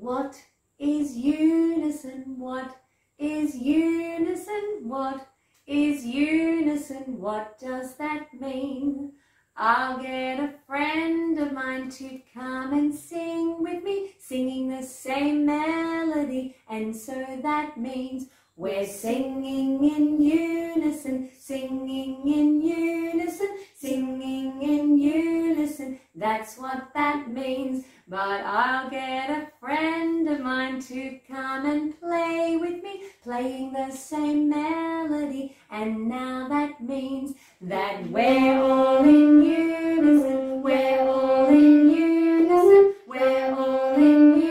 What is unison? What is unison? What is unison? What does that mean? I'll get a friend of mine to come and sing with me, singing the same melody, and so that means we're singing in unison, singing in unison, singing in unison. That's what that means. But I'll get a friend to come and play with me, playing the same melody. And now that means that we're all in unison, we're all in unison, we're all in unison.